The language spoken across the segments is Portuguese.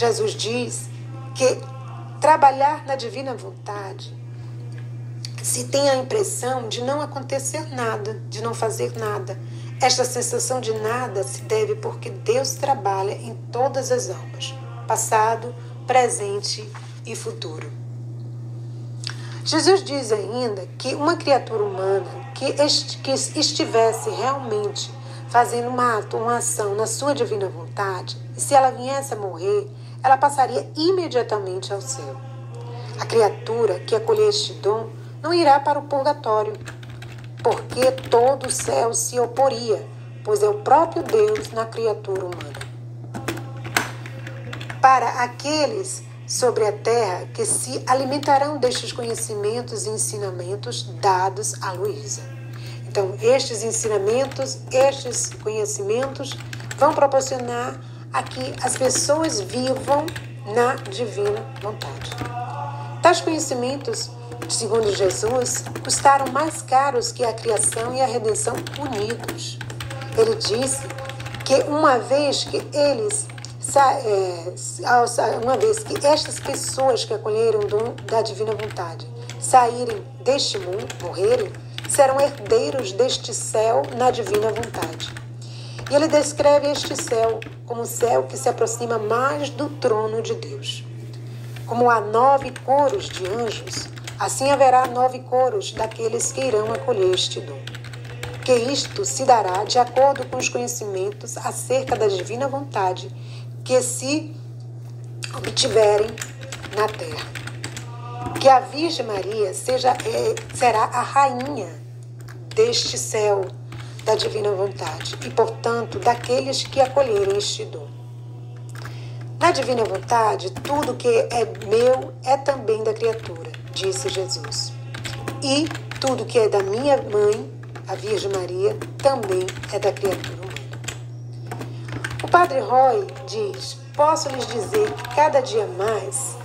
Jesus diz que trabalhar na divina vontade se tem a impressão de não acontecer nada, de não fazer nada. Esta sensação de nada se deve porque Deus trabalha em todas as almas, passado, presente e futuro. Jesus diz ainda que uma criatura humana que, que estivesse realmente fazendo um ato, uma ação na sua divina vontade, e se ela viesse a morrer, ela passaria imediatamente ao céu. A criatura que acolher este dom não irá para o purgatório, porque todo o céu se oporia, pois é o próprio Deus na criatura humana. Para aqueles sobre a terra que se alimentarão destes conhecimentos e ensinamentos dados a Luísa. Então, estes ensinamentos, estes conhecimentos vão proporcionar a que as pessoas vivam na divina vontade. Tais conhecimentos, segundo Jesus, custaram mais caros que a criação e a redenção unidos. Ele disse que uma vez que eles é, uma vez que estas pessoas que acolheram da divina vontade saírem deste mundo, morrerem, serão herdeiros deste céu na divina vontade. E ele descreve este céu como um céu que se aproxima mais do trono de Deus. Como há nove coros de anjos, assim haverá nove coros daqueles que irão acolher este dom. Que isto se dará de acordo com os conhecimentos acerca da divina vontade que se obtiverem na terra. Que a Virgem Maria seja, é, será a rainha deste céu da divina vontade e, portanto, daqueles que acolherem este dom. Na divina vontade, tudo que é meu é também da criatura, disse Jesus. E tudo que é da minha mãe, a Virgem Maria, também é da criatura humana. O Padre Roy diz: Posso lhes dizer que cada dia mais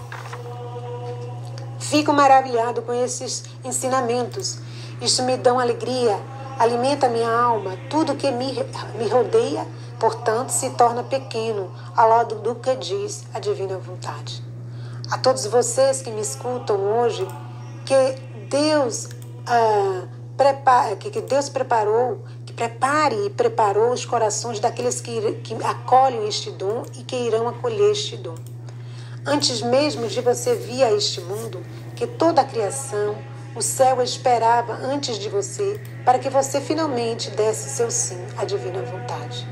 fico maravilhado com esses ensinamentos. Isto me dá alegria alimenta minha alma, tudo que me, me rodeia, portanto, se torna pequeno ao lado do que diz a divina vontade. A todos vocês que me escutam hoje, que Deus ah, prepara, que Deus preparou, que prepare e preparou os corações daqueles que, que acolhem este dom e que irão acolher este dom. Antes mesmo de você vir a este mundo, que toda a criação, o céu esperava antes de você para que você finalmente desse seu sim à divina vontade.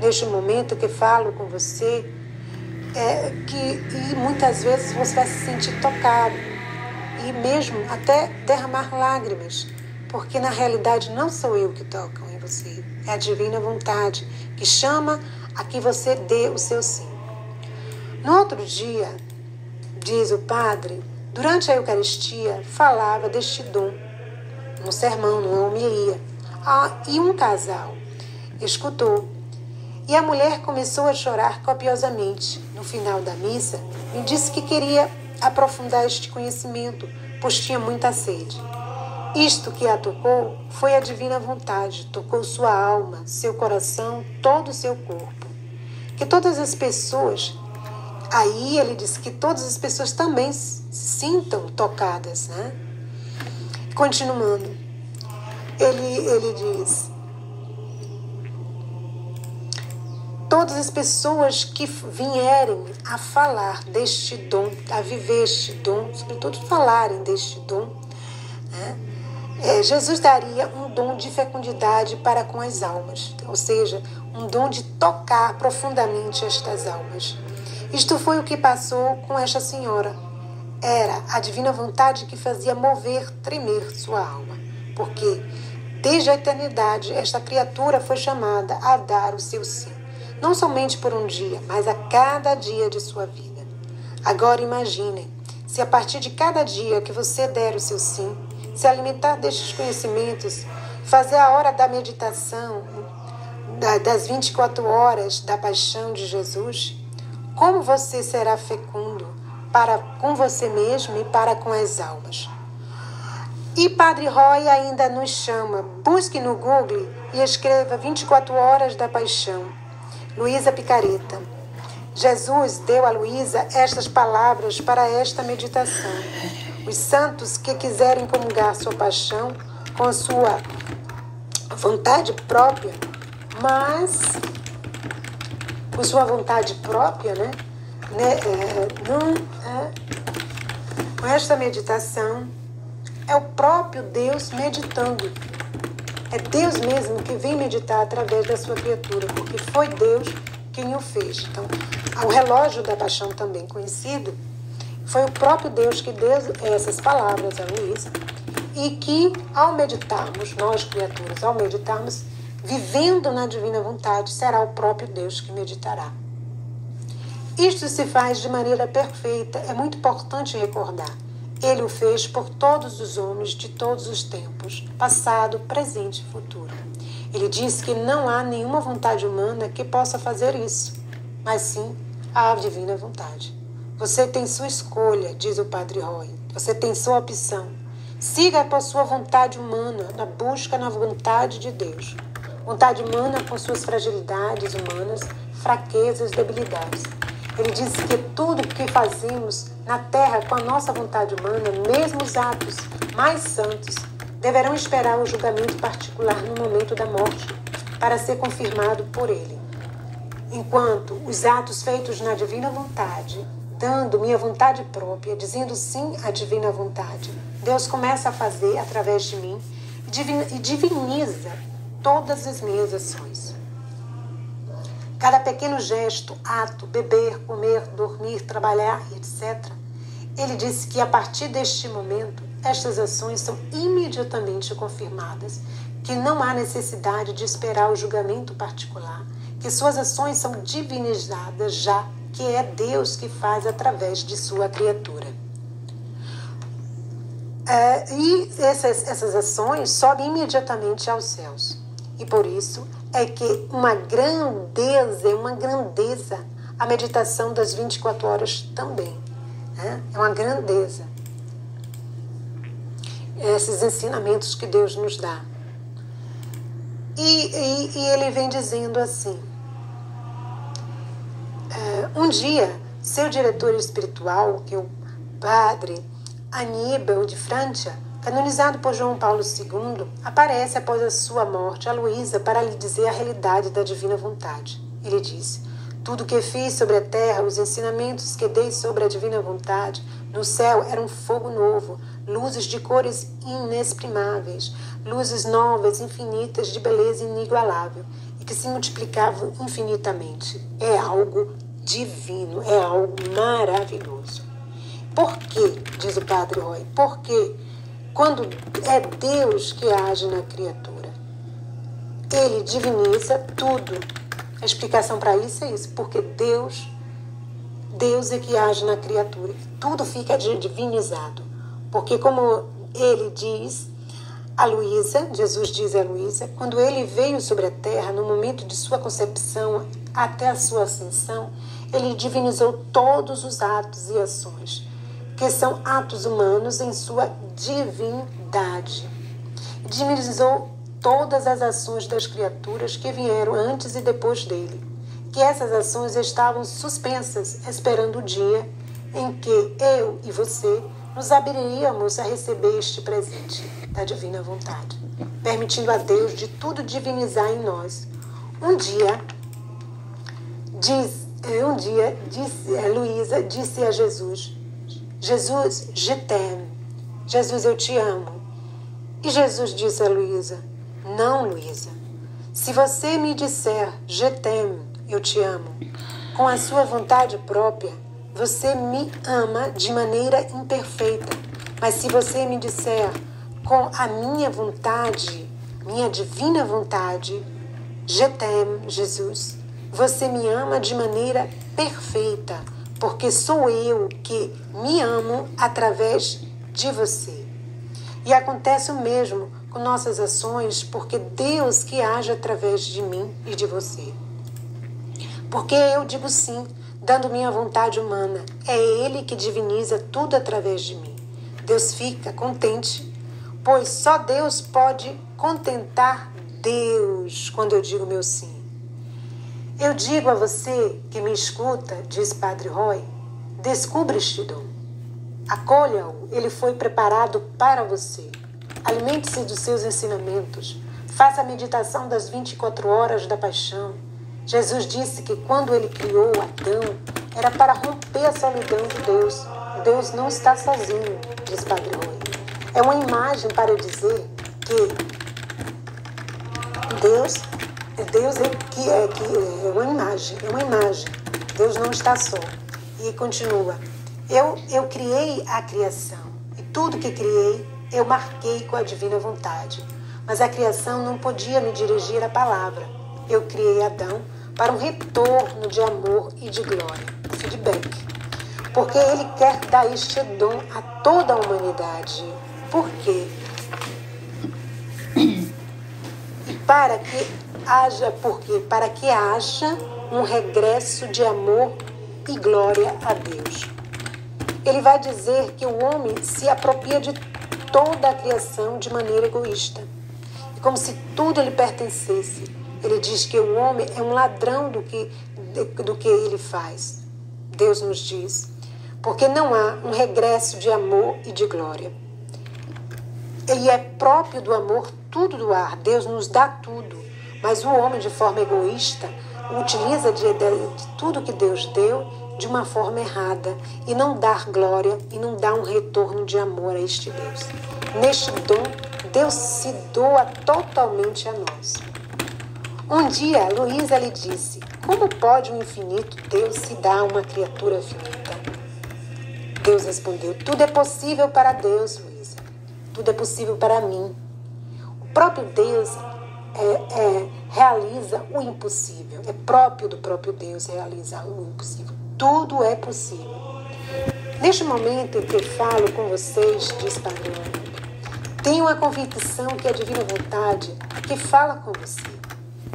Neste momento que falo com você, é que e muitas vezes você vai se sentir tocado e mesmo até derramar lágrimas, porque na realidade não sou eu que toco em você, é a divina vontade que chama a que você dê o seu sim. No outro dia, diz o padre, Durante a Eucaristia, falava deste dom, no sermão, numa homilia. Ah, e um casal escutou. E a mulher começou a chorar copiosamente. No final da missa, me disse que queria aprofundar este conhecimento, pois tinha muita sede. Isto que a tocou foi a divina vontade, tocou sua alma, seu coração, todo o seu corpo. Que todas as pessoas Aí ele diz que todas as pessoas também se sintam tocadas, né? Continuando, ele, ele diz: todas as pessoas que vierem a falar deste dom, a viver este dom, sobretudo falarem deste dom, né? É, Jesus daria um dom de fecundidade para com as almas, ou seja, um dom de tocar profundamente estas almas. Isto foi o que passou com esta senhora. Era a divina vontade que fazia mover, tremer sua alma, porque desde a eternidade esta criatura foi chamada a dar o seu sim, não somente por um dia, mas a cada dia de sua vida. Agora imaginem, se a partir de cada dia que você der o seu sim, se alimentar destes conhecimentos, fazer a hora da meditação, das 24 horas da paixão de Jesus, como você será fecundo para com você mesmo e para com as almas. E Padre Roy ainda nos chama. Busque no Google e escreva 24 horas da paixão. Luísa Picareta. Jesus deu a Luísa estas palavras para esta meditação. Os santos que quiserem comungar sua paixão com sua vontade própria, mas com sua vontade própria, né? né é, não, é, esta meditação, é o próprio Deus meditando. É Deus mesmo que vem meditar através da sua criatura, porque foi Deus quem o fez. Então, o relógio da paixão, também conhecido, foi o próprio Deus que deu essas palavras a Luísa e que, ao meditarmos, nós criaturas, ao meditarmos, vivendo na divina vontade, será o próprio Deus que meditará. Isto se faz de maneira perfeita, é muito importante recordar. Ele o fez por todos os homens de todos os tempos, passado, presente e futuro. Ele disse que não há nenhuma vontade humana que possa fazer isso, mas sim a divina vontade. Você tem sua escolha, diz o Padre Roy. Você tem sua opção. Siga por sua vontade humana, na busca na vontade de Deus. Vontade humana com suas fragilidades humanas, fraquezas, debilidades. Ele disse que tudo que fazemos na terra com a nossa vontade humana, mesmo os atos mais santos, deverão esperar o julgamento particular no momento da morte para ser confirmado por ele. Enquanto os atos feitos na divina vontade, dando minha vontade própria, dizendo sim à divina vontade, Deus começa a fazer através de mim e diviniza todas as minhas ações. Cada pequeno gesto, ato, beber, comer, dormir, trabalhar, etc. Ele disse que a partir deste momento, estas ações são imediatamente confirmadas, que não há necessidade de esperar o julgamento particular, que suas ações são divinizadas já que é Deus que faz através de sua criatura. É, e essas, essas ações sobem imediatamente aos céus. E por isso é que uma grandeza, é uma grandeza a meditação das 24 horas também. Né? É uma grandeza. Esses ensinamentos que Deus nos dá. E, e, e ele vem dizendo assim: é, um dia, seu diretor espiritual, que é o padre Aníbal de Francia, canonizado por João Paulo II, aparece após a sua morte a Luísa para lhe dizer a realidade da divina vontade. Ele disse: Tudo que fiz sobre a terra, os ensinamentos que dei sobre a divina vontade, no céu eram fogo novo, luzes de cores inexprimáveis, luzes novas, infinitas, de beleza inigualável e que se multiplicavam infinitamente. É algo divino, é algo maravilhoso. Por quê? Diz o Padre Roy. Porque quando é Deus que age na criatura. Ele diviniza tudo. A explicação para isso é isso, porque Deus, Deus é que age na criatura. Tudo fica divinizado. Porque como ele diz a Luísa, Jesus diz a Luísa, quando ele veio sobre a terra, no momento de sua concepção até a sua ascensão, ele divinizou todos os atos e ações que são atos humanos em sua divindade. Divinizou todas as ações das criaturas que vieram antes e depois dele, que essas ações estavam suspensas, esperando o dia em que eu e você nos abriríamos a receber este presente da divina vontade, permitindo a Deus de tudo divinizar em nós. Um dia, diz, um dia, disse, Luísa disse a Jesus, Jesus, je t'aime. Jesus, eu te amo. E Jesus disse a Luísa: Não, Luísa. Se você me disser je t'aime, eu te amo, com a sua vontade própria, você me ama de maneira imperfeita. Mas se você me disser com a minha vontade, minha divina vontade, je t'aime, Jesus, você me ama de maneira perfeita porque sou eu que me amo através de você. E acontece o mesmo com nossas ações, porque Deus que age através de mim e de você. Porque eu digo sim, dando minha vontade humana, é Ele que diviniza tudo através de mim. Deus fica contente, pois só Deus pode contentar Deus quando eu digo meu sim. Eu digo a você que me escuta, diz Padre Roy, descubra este dom. Acolha-o, ele foi preparado para você. Alimente-se dos seus ensinamentos. Faça a meditação das 24 horas da paixão. Jesus disse que quando ele criou Adão, era para romper a solidão de Deus. Deus não está sozinho, diz Padre Roy. É uma imagem para dizer que Deus Deus é, que é, que é uma imagem, é uma imagem. Deus não está só. E continua. Eu, eu criei a criação e tudo que criei eu marquei com a divina vontade. Mas a criação não podia me dirigir a palavra. Eu criei Adão para um retorno de amor e de glória, feedback. Porque ele quer dar este dom a toda a humanidade. Por quê? Para que haja porque para que haja um regresso de amor e glória a Deus. Ele vai dizer que o homem se apropria de toda a criação de maneira egoísta, como se tudo lhe pertencesse. Ele diz que o homem é um ladrão do que, do que ele faz. Deus nos diz, porque não há um regresso de amor e de glória. E é próprio do amor tudo doar. Deus nos dá tudo. Mas o homem, de forma egoísta, utiliza de, de, tudo que Deus deu de uma forma errada e não dá glória e não dá um retorno de amor a este Deus. Neste dom, Deus se doa totalmente a nós. Um dia, Luísa lhe disse: Como pode um infinito Deus se dar a uma criatura finita? Deus respondeu: Tudo é possível para Deus, Luísa. Tudo é possível para mim. O próprio Deus é, é, realiza o impossível. É próprio do próprio Deus realizar o impossível. Tudo é possível. Neste momento em que falo com vocês, diz Padre tenho a convicção que a divina vontade que fala com você,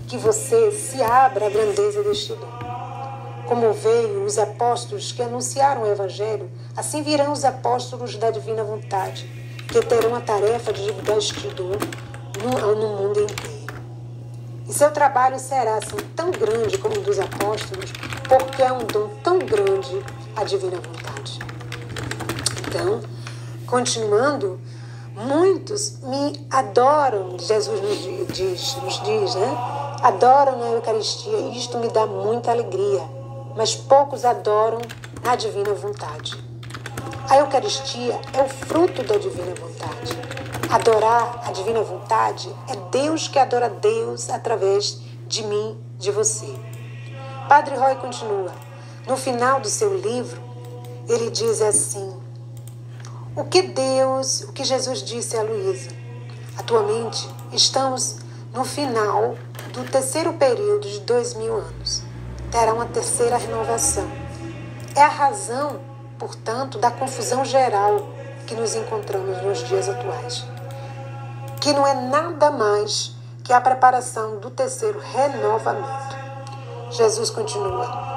que você se abra à grandeza deste dom. Como veio os apóstolos que anunciaram o Evangelho, assim virão os apóstolos da divina vontade, que terão a tarefa de divulgar este dom no, no mundo inteiro. E seu trabalho será assim tão grande como o dos apóstolos, porque é um dom tão grande a divina vontade. Então, continuando, muitos me adoram, Jesus nos diz, nos diz né? Adoram na Eucaristia, e isto me dá muita alegria, mas poucos adoram a divina vontade. A Eucaristia é o fruto da divina vontade. Adorar a divina vontade é Deus que adora Deus através de mim, de você. Padre Roy continua. No final do seu livro, ele diz assim: O que Deus, o que Jesus disse a Luísa? Atualmente estamos no final do terceiro período de dois mil anos. Terá uma terceira renovação. É a razão, portanto, da confusão geral que nos encontramos nos dias atuais que não é nada mais que a preparação do terceiro renovamento. Jesus continua: